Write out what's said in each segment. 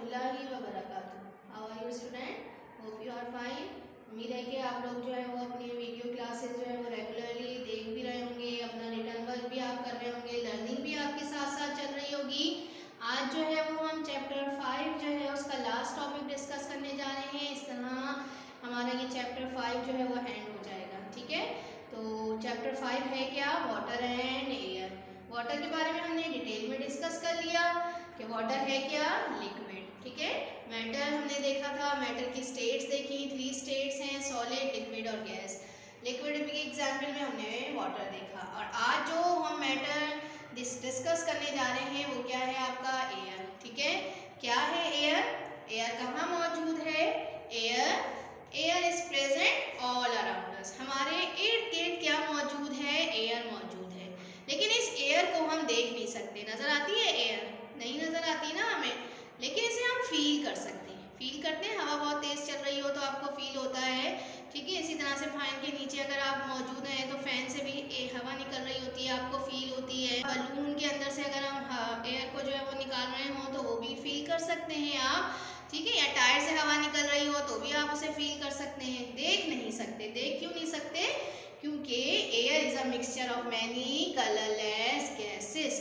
वरहमतुल्लाहि व बरकातुहू। How are you student hope you are fine उम्मीद है कि आप लोग जो है वो अपनी वीडियो क्लासेस जो है वो रेगुलरली देख भी रहे होंगे, अपना रिटर्न वर्क भी आप कर रहे होंगे लर्निंग भी आपके साथ साथ चल रही होगी। आज जो है वो हम चैप्टर फाइव जो है उसका लास्ट टॉपिक डिस्कस करने जा रहे हैं। इस तरह हमारा ये चैप्टर फाइव जो है वो एंड हो जाएगा, ठीक है? तो चैप्टर फाइव है क्या? वाटर एंड एयर वाटर के बारे में हमने डिटेल में डिस्कस कर लिया कि वाटर है क्या? लिक्विड ठीक है? मैटर हमने देखा था मैटर की स्टेट्स देखी थ्री स्टेट्स हैं सॉलिड लिक्विड और गैस लिक्विड के एग्ज़ाम्पल में हमने वाटर देखा. और आज जो हम मैटर डिस्कस करने जा रहे हैं, वो क्या है आपका? एयर ठीक है? क्या है एयर एयर कहाँ मौजूद है? Air air is present all around us हमारे इर्द गिर्द क्या मौजूद है? एयर मौजूद है. लेकिन इस एयर को हम देख नहीं सकते. नज़र आती है एयर नहीं नज़र आती ना हमें? लेकिन इसे हम फील कर सकते हैं। फील करते हैं, हवा बहुत तेज़ चल रही हो तो आपको फील होता है। ठीक है, इसी तरह से फ़ैन के नीचे अगर आप मौजूद हैं तो फ़ैन से भी हवा निकल रही होती है, आपको फील होती है। बलून के अंदर से अगर हम एयर को जो है वो निकाल रहे हों तो वो भी फील कर सकते हैं आप। ठीक है, या टायर से हवा निकल रही हो तो भी आप उसे फील कर सकते हैं। देख नहीं सकते, देख क्यों नहीं सकते? क्योंकि air is a mixture of many colourless gases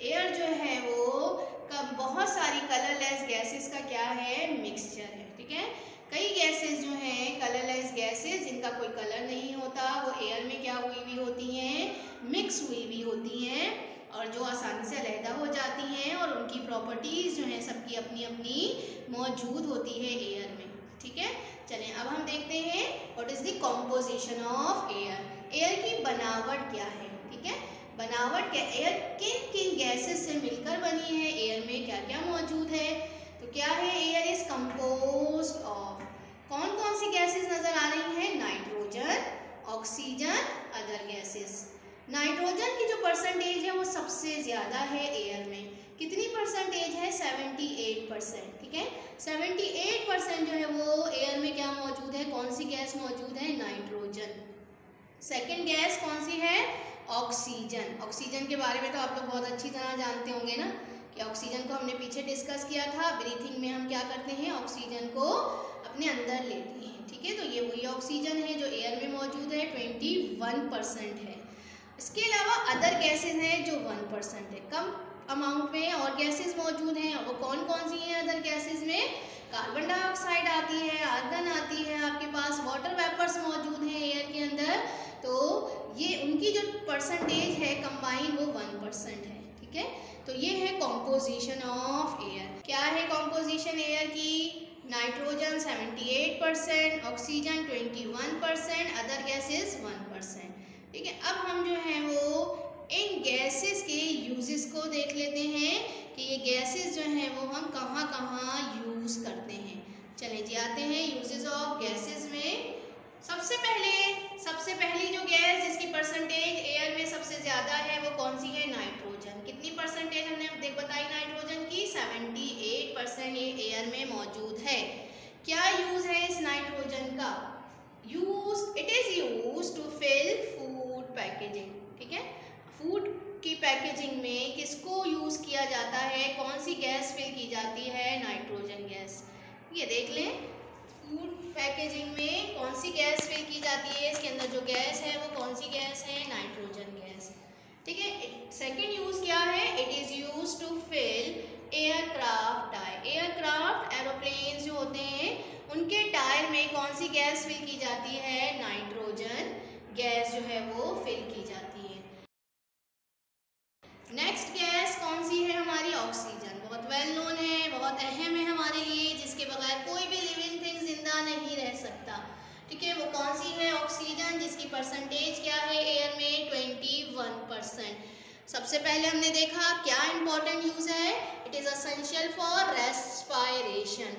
air जो है वो बहुत सारी कलरलेस गैसेस का क्या है? मिक्सचर है, ठीक है? कई गैसेस जो हैं कलरलेस गैसेस जिनका कोई कलर नहीं होता, वो एयर में क्या हुई हुई होती हैं? मिक्स हुई हुई होती हैं और जो आसानी से अलहदा हो जाती हैं और उनकी प्रॉपर्टीज़ जो हैं, सबकी अपनी अपनी मौजूद होती है एयर में, ठीक है? चलें, अब हम देखते हैं what is the composition of air air की बनावट क्या है, ठीक है? बनावट क्या एयर किन किन गैसेस से मिलकर बनी है? एयर में क्या क्या मौजूद है? तो क्या है? एयर इज़ कंपोज ऑफ़ कौन कौन सी गैसेस नज़र आ रही हैं? Nitrogen oxygen other gases nitrogen की जो परसेंटेज है वो सबसे ज़्यादा है एयर में. कितनी परसेंटेज है? 78 परसेंट ठीक है? 78 परसेंट जो है वो एयर में क्या मौजूद है? कौन सी गैस मौजूद है? नाइट्रोजन सेकेंड गैस कौन सी है? ऑक्सीजन। ऑक्सीजन के बारे में तो आप लोग बहुत अच्छी तरह जानते होंगे ना कि ऑक्सीजन को हमने पीछे डिस्कस किया था। ब्रीथिंग में हम क्या करते हैं? ऑक्सीजन को अपने अंदर लेते हैं, ठीक है? तो ये वही ऑक्सीजन है जो एयर में मौजूद है ट्वेंटी वन परसेंट है। इसके अलावा अदर गैसेज हैं जो वन परसेंट है। कम अमाउंट में और गैसेज मौजूद हैं। वो कौन कौन सी हैं अदर गैसेज में? कार्बन डाइऑक्साइड आती है आर्गन आती है, आपके पास वाटर वेपर्स मौजूद हैं एयर के अंदर तो ये उनकी जो परसेंटेज है कंबाइन वो वन परसेंट है, ठीक है? तो ये है कॉम्पोजिशन ऑफ़ एयर क्या है कॉम्पोजिशन एयर की? Nitrogen 78 percent oxygen 21 percent other gases 1 percent ठीक है? अब हम जो है वो इन गैसेस के यूजेस को देख लेते हैं कि ये गैसेस जो हैं वो हम कहाँ कहाँ यूज़ करते हैं। चले जी, आते हैं यूजेस ऑफ़ गैसेस में। सबसे पहले, सबसे पहली जो गैस जिसकी परसेंटेज एयर में सबसे ज़्यादा है वो कौन सी है? नाइट्रोजन कितनी परसेंटेज हमने देख बताई नाइट्रोजन की? 78 परसेंट ये एयर में मौजूद है। क्या यूज़ है इस नाइट्रोजन का? Use it is use to fill food packaging ठीक है? फ़ूड की पैकेजिंग में किसको यूज़ किया जाता है, कौन सी गैस फिल की जाती है, नाइट्रोजन गैस। ये देख लें, फ़ूड पैकेजिंग में कौन सी गैस फिल की जाती है, इसके अंदर जो गैस है वो कौन सी गैस है, नाइट्रोजन गैस। ठीक है सेकेंड यूज़ क्या है? It is use to fill aircraft tyre aircraft aeroplane जो होते हैं, उनके टायर में कौन सी गैस फिल की जाती है, नाइट्रोजन गैस जो है वो फिल की जाती है। नेक्स्ट गैस कौन सी है हमारी? ऑक्सीजन बहुत वेल नोन है, बहुत अहम है हमारे लिए, जिसके बगैर कोई भी लिविंग थिंग ज़िंदा नहीं रह सकता। ठीक है, वो कौन सी है? ऑक्सीजन जिसकी परसेंटेज क्या है? एयर में ट्वेंटी वन परसेंट सबसे पहले हमने देखा क्या इंपॉर्टेंट यूज़ है? It is essential for respiration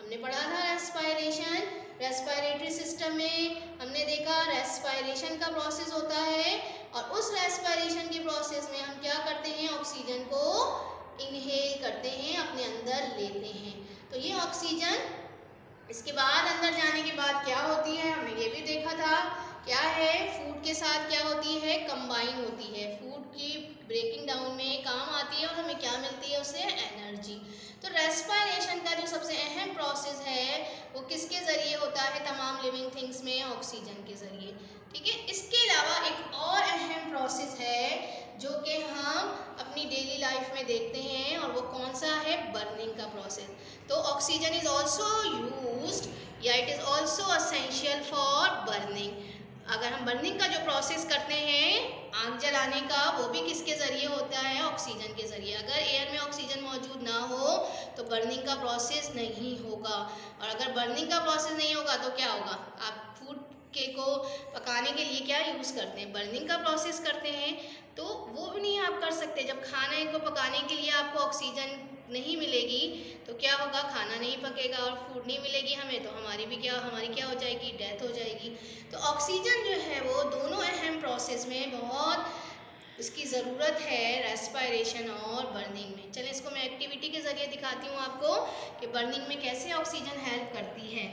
हमने पढ़ा था रेस्पायरेशन रेस्पायरेटरी सिस्टम में हमने देखा रेस्पायरेशन का प्रोसेस होता है। और उस रेस्पायरेशन के प्रोसेस में हम क्या करते हैं? ऑक्सीजन को इनहेल करते हैं, अपने अंदर लेते हैं। तो ये ऑक्सीजन इसके बाद अंदर जाने के बाद क्या होती है? हमने ये भी देखा था। क्या है? फ़ूड के साथ क्या होती है? कंबाइन होती है। फ़ूड की ब्रेकिंग डाउन में काम आती है और हमें क्या मिलती है है उसे? एनर्जी तो रेस्पायरेशन का जो सबसे अहम प्रोसेस है, वो किसके ज़रिए होता है? तमाम लिविंग थिंग्स में ऑक्सीजन के ज़रिए। ठीक है? इसके अलावा एक और अहम प्रोसेस है, जो कि हम अपनी डेली लाइफ में देखते हैं और वो कौन सा है? बर्निंग का प्रोसेस तो ऑक्सीजन इज़ ऑल्सो यूज़ या it is also essential for burning अगर हम बर्निंग का जो प्रोसेस करते हैं, आग जलाने का, वो भी किसके ज़रिए होता है? ऑक्सीजन के ज़रिए। अगर एयर में ऑक्सीजन मौजूद ना हो तो बर्निंग का प्रोसेस नहीं होगा। और अगर बर्निंग का प्रोसेस नहीं होगा तो क्या होगा? आप फ़ूड के को पकाने के लिए क्या यूज़ करते हैं? बर्निंग का प्रोसेस करते हैं तो वो भी नहीं आप कर सकते। जब खाने को पकाने के लिए आपको ऑक्सीजन नहीं मिलेगी तो क्या होगा? खाना नहीं पकेगा और फ़ूड नहीं मिलेगी हमें तो हमारी भी क्या, हमारी क्या हो जाएगी? डेथ हो जाएगी। तो ऑक्सीजन जो है वो दोनों अहम प्रोसेस में बहुत इसकी ज़रूरत है रेस्पायरेशन और बर्निंग में। चलें, इसको मैं एक्टिविटी के ज़रिए दिखाती हूँ आपको कि बर्निंग में कैसे ऑक्सीजन हेल्प करती है।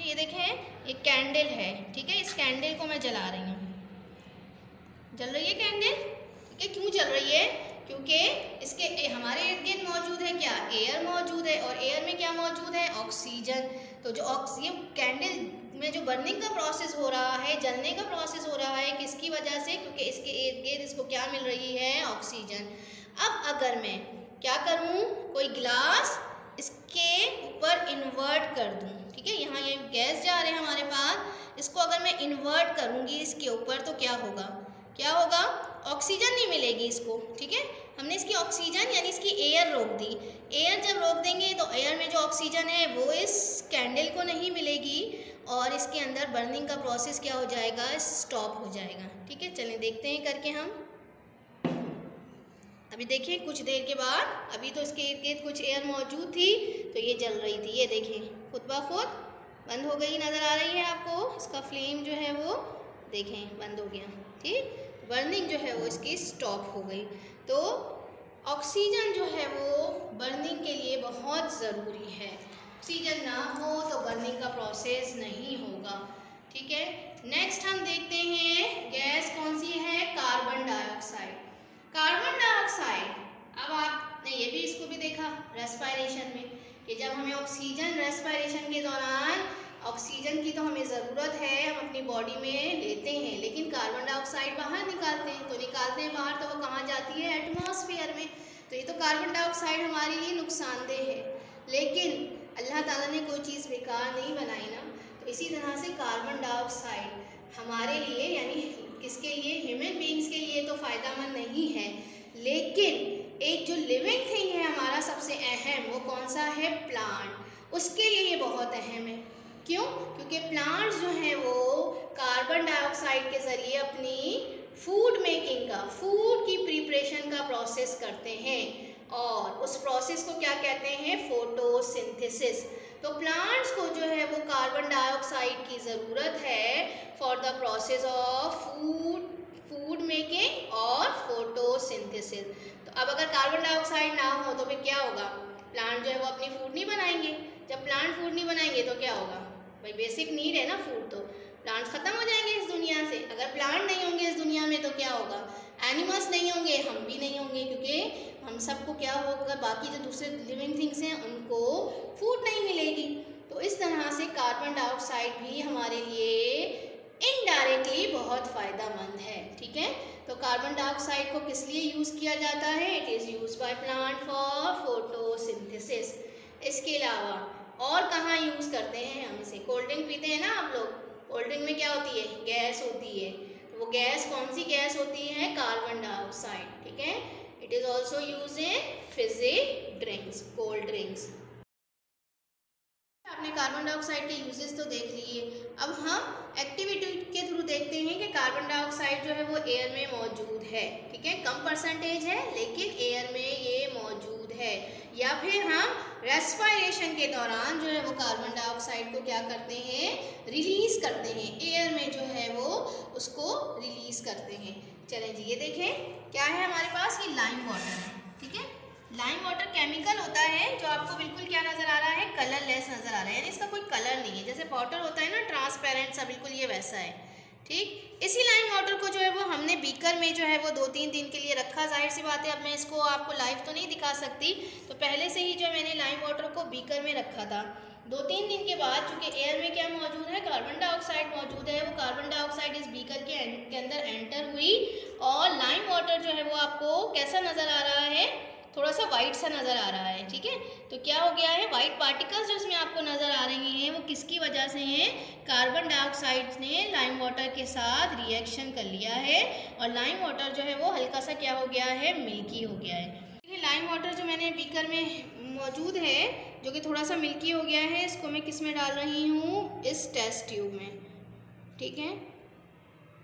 ये देखें ये कैंडल है, ठीक है? इस कैंडल को मैं जला रही हूँ। जल रही है कैंडल ठीक है क्यों चल रही है? क्योंकि इसके हमारे इर्द गिर्द मौजूद है क्या? एयर मौजूद है और एयर में क्या मौजूद है? ऑक्सीजन। तो जो ऑक्सीजन कैंडल में जो बर्निंग का प्रोसेस हो रहा है, जलने का प्रोसेस हो रहा है, किसकी वजह से? क्योंकि इसके इर्द गिर्द इसको क्या मिल रही है? ऑक्सीजन। अब अगर मैं क्या करूँ? कोई गिलास इसके ऊपर इन्वर्ट कर दूँ। ठीक है? यहाँ ये गैस जा रहे हैं हमारे पास। इसको अगर मैं इन्वर्ट करूँगी इसके ऊपर तो क्या होगा? क्या होगा? ऑक्सीजन नहीं मिलेगी इसको, ठीक है? हमने इसकी ऑक्सीजन यानी इसकी एयर रोक दी। एयर जब रोक देंगे तो एयर में जो ऑक्सीजन है वो इस कैंडल को नहीं मिलेगी और इसके अंदर बर्निंग का प्रोसेस क्या हो जाएगा? स्टॉप हो जाएगा, ठीक है? चलें, देखते हैं करके हम। अभी देखिए कुछ देर के बाद, अभी तो इसके इर्द गिर्द कुछ एयर मौजूद थी तो ये जल रही थी, ये देखें। खुद ब खुद, बंद हो गई, नज़र आ रही है आपको? इसका फ्लेम जो है वो, देखें, बंद हो गया, ठीक? बर्निंग जो है वो इसकी स्टॉप हो गई। तो ऑक्सीजन जो है वो बर्निंग के लिए बहुत ज़रूरी है। ऑक्सीजन ना हो तो बर्निंग का प्रोसेस नहीं होगा। ठीक है? नेक्स्ट हम देखते हैं गैस कौन सी है? कार्बन डाइऑक्साइड कार्बन डाइऑक्साइड अब आपने ये भी इसको भी देखा रेस्पायरेशन में कि जब हमें ऑक्सीजन रेस्पायरेशन के दौरान ऑक्सीजन की तो हमें ज़रूरत है, हम अपनी बॉडी में लेते हैं, लेकिन कार्बन डाइऑक्साइड बाहर निकालते हैं तो निकालते हैं बाहर तो वो कहाँ जाती है? एटमॉस्फेयर में। तो ये तो कार्बन डाइऑक्साइड हमारे लिए नुकसानदेह है। लेकिन अल्लाह ताला ने कोई चीज़ बेकार नहीं बनाई ना तो इसी तरह से कार्बन डाइऑक्साइड हमारे लिए, यानी किसके लिए? ह्यूमन बींग्स के लिए तो फ़ायदा नहीं है। लेकिन एक जो लिविंग थिंग है हमारा सबसे अहम, वो कौन सा है? प्लांट उसके लिए ये बहुत अहम है। क्यों? क्योंकि प्लांट्स जो हैं वो कार्बन डाइऑक्साइड के ज़रिए अपनी फ़ूड मेकिंग का फ़ूड की प्रिपरेशन का प्रोसेस करते हैं। और उस प्रोसेस को क्या कहते हैं? फोटोसिंथेसिस तो प्लांट्स को जो है वो कार्बन डाइऑक्साइड की ज़रूरत है for the process of food food making और फोटोसिंथेसिस तो अब अगर कार्बन डाइऑक्साइड ना हो तो फिर क्या होगा? प्लांट जो है वो अपनी फ़ूड नहीं बनाएँगे। जब प्लांट फ़ूड नहीं बनाएँगे तो क्या होगा? भाई बेसिक नीड है ना फ़ूड तो। प्लांट्स ख़त्म हो जाएँगे इस दुनिया से। अगर प्लांट नहीं होंगे इस दुनिया में तो क्या होगा? एनिमल्स नहीं होंगे, हम भी नहीं होंगे, क्योंकि हम सबको क्या होगा, बाकी जो दूसरे लिविंग थिंग्स हैं, उनको फ़ूड नहीं मिलेगी। तो इस तरह से कार्बन डाइऑक्साइड भी हमारे लिए इनडायरेक्टली बहुत फ़ायदेमंद है, ठीक है? तो कार्बन डाइऑक्साइड को किस लिए यूज़ किया जाता है? It is use by plant for photosynthesis इसके अलावा और कहाँ यूज़ करते हैं हम इसे? कोल्ड ड्रिंक पीते हैं ना आप लोग? कोल्ड ड्रिंक में क्या होती है? गैस होती है। तो वो गैस कौन सी गैस होती है? कार्बन डाइऑक्साइड ठीक है? It is also use in fizzy drinks cold drinks आपने कार्बन डाइऑक्साइड के यूजेस तो देख लिए। अब हम एक्टिविटी के थ्रू देखते हैं कि कार्बन डाइऑक्साइड जो है वो एयर में मौजूद है, ठीक है? कम परसेंटेज है, लेकिन एयर में ये मौजूद है। या फिर हम रेस्पायरेशन के दौरान जो है वो कार्बन डाइऑक्साइड को क्या करते हैं? रिलीज़ करते हैं। एयर में जो है वो उसको रिलीज़ करते हैं। चलें जी, ये देखें, क्या है हमारे पास? ये लाइम वाटर है, ठीक है? लाइम वाटर केमिकल होता है जो आपको बिल्कुल क्या नज़र आ रहा है? कलरलेस नज़र आ रहा है। यानी इसका कोई कलर नहीं है। जैसे वाटर होता है ना ट्रांसपेरेंट सा, बिल्कुल ये वैसा है। ठीक? इसी लाइम वाटर को जो है वो हमने बीकर में जो है वो दो तीन दिन के लिए रखा। ज़ाहिर सी बात है अब मैं इसको आपको लाइव तो नहीं दिखा सकती। तो पहले से ही जो मैंने लाइम वाटर को बीकर में रखा था। दो तीन दिन के बाद चूँकि एयर में क्या मौजूद है? कार्बन डाइऑक्साइड मौजूद है। वो कार्बन डाइऑक्साइड इस बीकर के, के अंदर एंटर हुई। और लाइम वाटर जो है वो आपको कैसा नज़र आ रहा थोड़ा सा वाइट सा नज़र आ रहा है, ठीक है? तो क्या हो गया है? वाइट पार्टिकल्स जो इसमें आपको नज़र आ रही हैं, वो किसकी वजह से हैं? कार्बन डाइऑक्साइड ने लाइम वाटर के साथ रिएक्शन कर लिया है और लाइम वाटर जो है वो हल्का सा क्या हो गया है? मिल्की हो गया है। लाइम वाटर जो मैंने बीकर में मौजूद है, जो कि थोड़ा सा मिल्की हो गया है, इसको मैं किसमें डाल रही हूँ? इस टेस्ट ट्यूब में, ठीक है?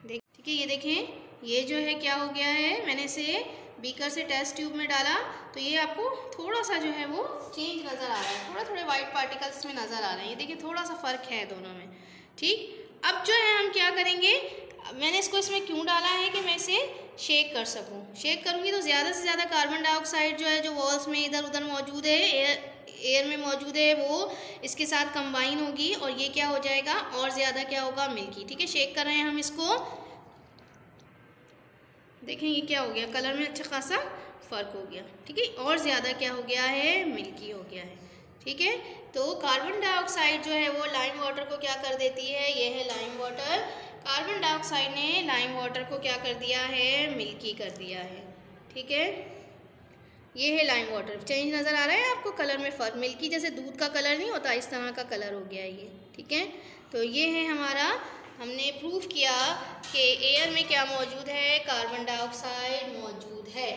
देख, ठीक है, ये देखें, ये जो है क्या हो गया है? मैंने इसे बीकर से टेस्ट ट्यूब में डाला तो ये आपको थोड़ा सा जो है वो चेंज नज़र आ रहा है। थोड़ा थोड़े वाइट पार्टिकल्स में नज़र आ रहे हैं। ये देखिए थोड़ा सा फ़र्क है दोनों में। ठीक? अब जो है हम क्या करेंगे? मैंने इसको इसमें क्यों डाला है कि मैं इसे शेक कर सकूँ? शेक करूँगी तो ज़्यादा से ज़्यादा कार्बन डाइऑक्साइड जो है, जो वॉल्स में इधर उधर मौजूद है एयर एयर में मौजूद है, वो इसके साथ कंबाइन होगी और ये क्या हो जाएगा? और ज़्यादा क्या होगा? मिल्की ठीक है? शेक कर रहे हैं हम इसको। देखें ये क्या हो गया। कलर में अच्छा खासा फ़र्क हो गया, ठीक है? और ज़्यादा क्या हो गया है? मिल्की हो गया है, ठीक है? तो कार्बन डाइऑक्साइड जो है वो लाइम वाटर को क्या कर देती है? ये है लाइम वाटर कार्बन डाइऑक्साइड ने लाइम वाटर को क्या कर दिया है? मिल्की कर दिया है, ठीक है? ये है लाइम वाटर चेंज नज़र आ रहा है आपको कलर में फ़र्क? मिल्की जैसे दूध का कलर नहीं होता, इस तरह का कलर हो गया ये, ठीक है? तो ये है हमारा हमने प्रूव किया कि एयर में क्या मौजूद है? कार्बन डाइऑक्साइड मौजूद है।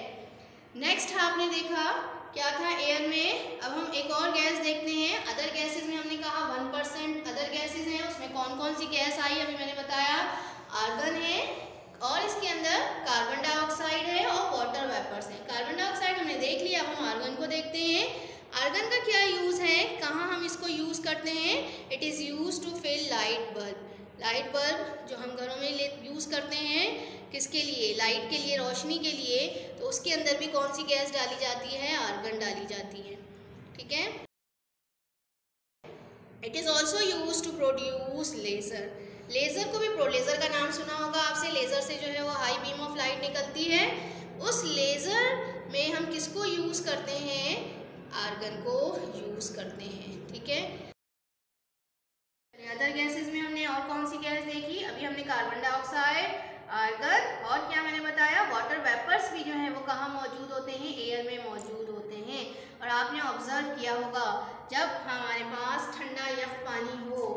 नेक्स्ट आपने देखा क्या था एयर में? अब हम एक और गैस देखते हैं। अदर गैसेस में हमने कहा वन परसेंट अदर गैसेस हैं। उसमें कौन कौन सी गैस आई अभी मैंने बताया। आर्गन है और इसके अंदर कार्बन डाइऑक्साइड है और वाटर वेपर्स है। कार्बन डाइऑक्साइड हमने देख लिया, अब हम आर्गन को देखते हैं। आर्गन का क्या यूज़ है? कहाँ हम इसको यूज़ करते हैं? It is use to fill light bulb light bulb जो हम घरों में यूज़ करते हैं, किसके लिए? लाइट के लिए, रोशनी के लिए तो उसके अंदर भी कौन सी गैस डाली जाती है? आर्गन डाली जाती है। ठीक है? It is also use to produce laser laser को भी प्रो लेज़र का नाम सुना होगा आपसे। लेज़र से जो है वो हाई बीम ऑफ़ लाइट निकलती है। उस लेज़र में हम किसको यूज़ करते हैं? आर्गन को यूज़ करते हैं। ठीक है? अदर गैसेस में हमने और कौन सी गैस देखी? अभी हमने कार्बन डाइऑक्साइड आर्गन और क्या मैंने बताया? वाटर वेपर्स भी जो है वो कहाँ मौजूद होते हैं? एयर में मौजूद होते हैं। और आपने ऑब्ज़र्व किया होगा, जब हमारे पास ठंडा यख पानी हो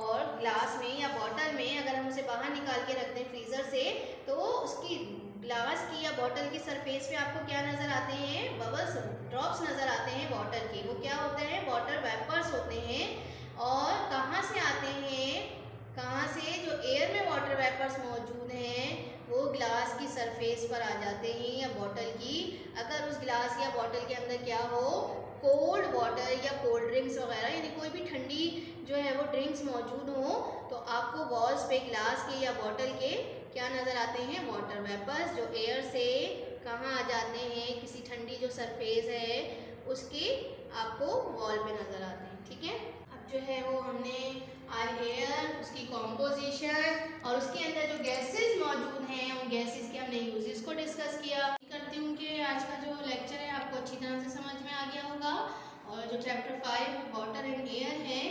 और ग्लास में या बॉटल में अगर हम उसे बाहर निकाल के रखते हैं फ्रीज़र से तो उसकी ग्लास की या बॉटल की सरफेस पे आपको क्या नज़र आते हैं? बबल्स ड्रॉप्स नज़र आते हैं बॉटल के। वो क्या होते हैं? वाटर वेपर्स होते हैं। और कहाँ से आते हैं? कहाँ से? जो एयर में वाटर वेपर्स मौजूद हैं, वो ग्लास की सरफेस पर आ जाते हैं या बॉटल की। अगर उस ग्लास या बॉटल के अंदर क्या हो कोल्ड वाटर या कोल्ड ड्रिंक्स वगैरह, यानी कोई भी ठंडी जो है वो ड्रिंक्स मौजूद हो तो आपको वॉल्स पे ग्लास के या बॉटल के क्या नज़र आते हैं? वाटर वेपर्स जो एयर से कहाँ आ जाते हैं, किसी ठंडी जो सरफेस है, उसके आपको वॉल पे नज़र आते हैं, ठीक है? जो है वो हमने आज एयर उसकी कॉम्पोजिशन और उसके अंदर जो गैसेस मौजूद हैं, उन गैसेस के हमने यूजेस को डिस्कस किया। करती हूँ कि आज का जो लेक्चर है आपको अच्छी तरह से समझ में आ गया होगा। और जो chapter five water and air है,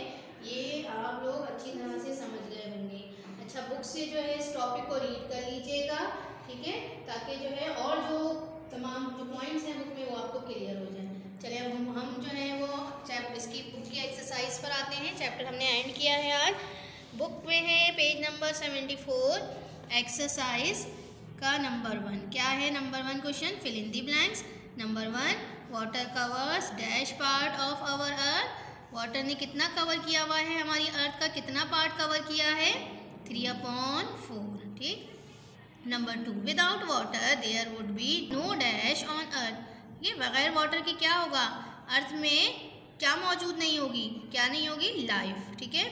ये आप लोग अच्छी तरह से समझ गए होंगे। अच्छा बुक से जो है इस टॉपिक को रीड कर लीजिएगा, ठीक है? ताकि जो है और जो तमाम जो पॉइंट्स हैं बुक में वो आपको क्लियर हो जाए। चलिए अब हम हम जो है वो चैप्टर इसकी बुक की एक्सरसाइज पर आते हैं। चैप्टर हमने एंड किया है आज। बुक में है page number seventy four exercise का नंबर वन क्या है number one question fill in the blanks number one water covers dash part of our earth water ने कितना कवर किया हुआ है हमारी अर्थ का? कितना पार्ट कवर किया है? थ्री अपॉन फोर ठीक? Number two without water there would be no dash on earth ये बगैर वाटर के क्या होगा? अर्थ में क्या मौजूद नहीं होगी? क्या नहीं होगी? लाइफ ठीक है?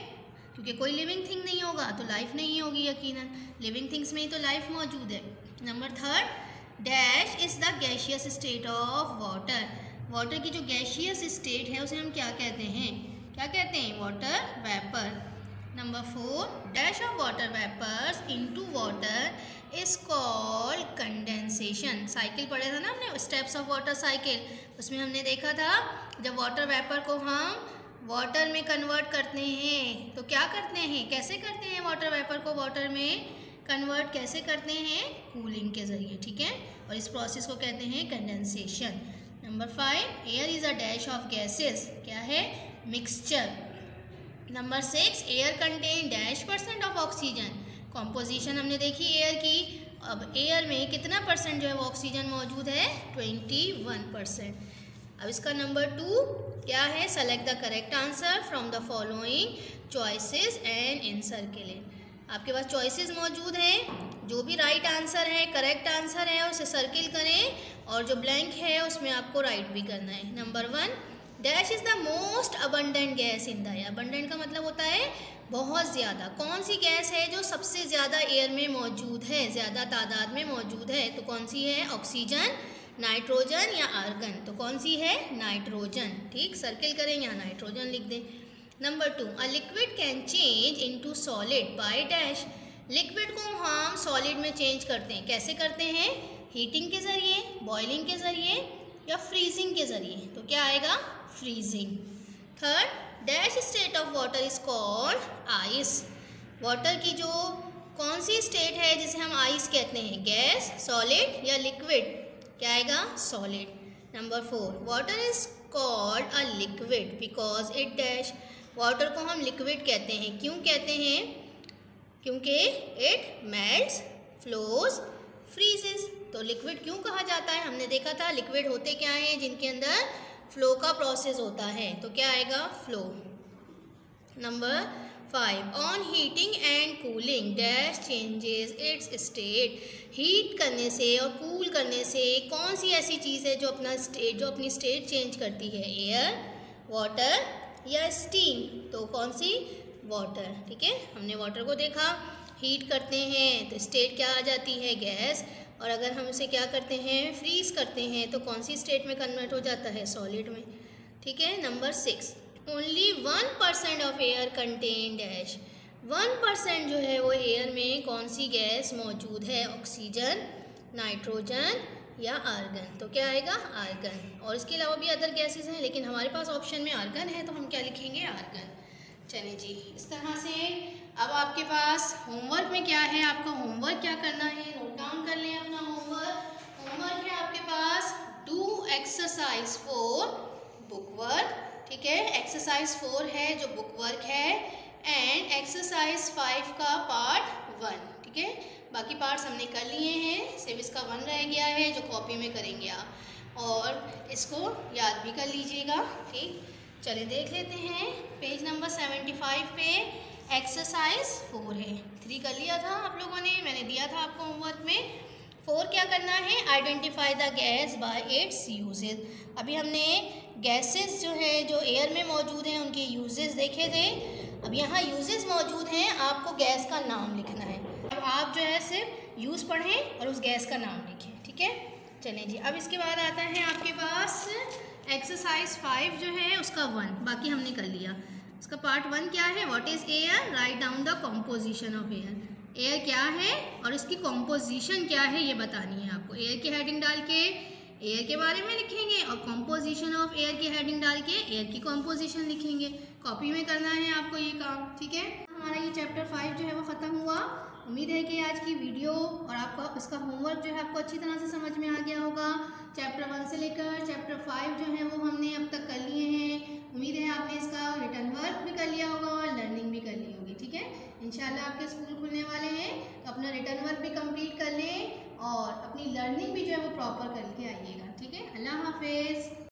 क्योंकि कोई लिविंग थिंग नहीं होगा तो लाइफ नहीं होगी यकीनन। लिविंग थिंग्स में ही तो लाइफ मौजूद है। Number third dash is the gaseous state of water water की जो गैशियस स्टेट है, उसे हम क्या कहते हैं? क्या कहते हैं? Water vapour number four dash of water vapours into water is called condensation cycle पढ़े था ना हमने? स्टेप्स ऑफ़ वाटर साइकिल उसमें हमने देखा था, जब वाटर वेपर को हम वाटर में कन्वर्ट करते हैं तो क्या करते हैं? कैसे करते हैं वाटर वेपर को वाटर में कन्वर्ट कैसे करते हैं? कूलिंग के ज़रिए, ठीक है? और इस प्रोसेस को कहते हैं condensation number five air is a dash of gases क्या है? Mixture number six air contain dash percent of oxygen composition हमने देखी एयर की। अब एयर में कितना परसेंट जो है वो ऑक्सीजन मौजूद है? ट्वेंटी वन परसेंट अब इसका नंबर टू क्या है? Select the correct answer from the following choices and in circling आपके पास चॉइसेस मौजूद हैं। जो भी राइट right आंसर है करेक्ट आंसर है, उसे सर्किल करें और जो ब्लैंक है, उसमें आपको राइट भी करना है. Number one dash is the most abundant gas in the abundant का मतलब होता है बहुत ज़्यादा। कौन सी गैस है जो सबसे ज़्यादा एयर में मौजूद है? ज़्यादा तादाद में मौजूद है। तो कौन सी है? ऑक्सीजन नाइट्रोजन या आर्गन तो कौन सी है? नाइट्रोजन ठीक? सर्किल करें या नाइट्रोजन लिख दें। Number two a liquid can change into solid by dash liquid को हम सॉलिड में चेंज करते हैं। कैसे करते हैं? हीटिंग के ज़रिए बॉइलिंग के ज़रिए या फ्रीजिंग के ज़रिए। तो क्या आएगा? Freezing third dash state of water is called ice water की जो कौन सी स्टेट है जिसे हम आइस कहते हैं? गैस सॉलिड या लिक्विड क्या आएगा? Solid number four water is called a liquid because it dash water को हम लिक्विड कहते हैं। क्यों कहते हैं? क्योंकि इट मेल्ट्स फ्लोज फ्रीजेस तो लिक्विड क्यों कहा जाता है? हमने देखा था लिक्विड होते क्या हैं? जिनके अंदर फ्लो का प्रोसेस होता है। तो क्या आएगा? Flow number five on heating and cooling dash changes its state heat करने से और कूल cool करने से कौन सी ऐसी चीज़ है जो अपना स्टेट जो अपनी स्टेट चेंज करती है? एयर वाटर या स्टीम तो कौन सी? वाटर ठीक है? हमने वाटर को देखा। हीट करते हैं तो स्टेट क्या आ जाती है? गैस और अगर हम उसे क्या करते हैं फ्रीज करते हैं तो कौन सी स्टेट में कन्वर्ट हो जाता है? सॉलिड में। ठीक है? Number six only one percent of air contain dash one percent जो है वो एयर में कौन सी गैस मौजूद है? ऑक्सीजन नाइट्रोजन या आर्गन तो क्या आएगा? आर्गन और इसके अलावा भी अदर गैसेस हैं, लेकिन हमारे पास ऑप्शन में आर्गन है तो हम क्या लिखेंगे? आर्गन चलिए जी, इस तरह से अब आपके पास होमवर्क में क्या है? आपका होमवर्क क्या करना है? नोट डाउन कर लें अपना होमवर्क होमवर्क है आपके पास do exercise four book work ठीक है? एक्सरसाइज फोर है जो बुक वर्क है एंड एक्सरसाइज फाइव का पार्ट वन ठीक है? बाकी पार्ट्स हमने कर लिए हैं. सिर्फ़ इसका वन रह गया है जो कॉपी में करेंगे आप. और इसको याद भी कर लीजिएगा. ठीक? चलिए देख लेते हैं. पेज नंबर सेवेंटी फाइव पे एक्सरसाइज फोर है। थ्री कर लिया था आप लोगों ने, मैंने दिया था आपको होमवर्क में। फोर क्या करना है? Identify the gas by its usages अभी हमने गैसेस जो है, जो एयर में मौजूद हैं, उनके यूजेस देखे थे। अब यहाँ यूजेस मौजूद हैं, आपको गैस का नाम लिखना है। अब आप जो है सिर्फ़ यूज़ पढ़ें और उस गैस का नाम लिखें, ठीक है? चलें जी, अब इसके बाद आता है आपके पास एक्सरसाइज फाइव जो है, उसका वन बाकी हमने कर लिया। उसका पार्ट वन क्या है? What is air write down the composition of air air क्या है? और इसकी कॉम्पोजिशन क्या है? ये बतानी है आपको। एयर की हेडिंग डाल के एयर के बारे में लिखेंगे और कॉम्पोजिशन ऑफ़ एयर की हेडिंग डाल के एयर की कॉम्पोजिशन लिखेंगे। कॉपी में करना है आपको ये काम, ठीक है? हमारा ये चैप्टर फाइव जो है वो ख़त्म हुआ। उम्मीद है कि आज की वीडियो और आपका, इसका होमवर्क जो है आपको अच्छी तरह से समझ में आ गया होगा। चैप्टर वन से लेकर चैप्टर फाइव जो है वो हमने अब तक कर लिए हैं। उम्मीद है आपने इसका रिटर्न वर्क भी कर लिया होगा और लर्निंग भी कर ली होगी, ठीक है? इंशाल्लाह आपके स्कूल खुलने वाले हैं तो अपना रिटर्न वर्क भी कंप्लीट कर लें और अपनी लर्निंग भी जो है वो प्रॉपर करके आइएगा, ठीक है? अल्लाह हाफिज़।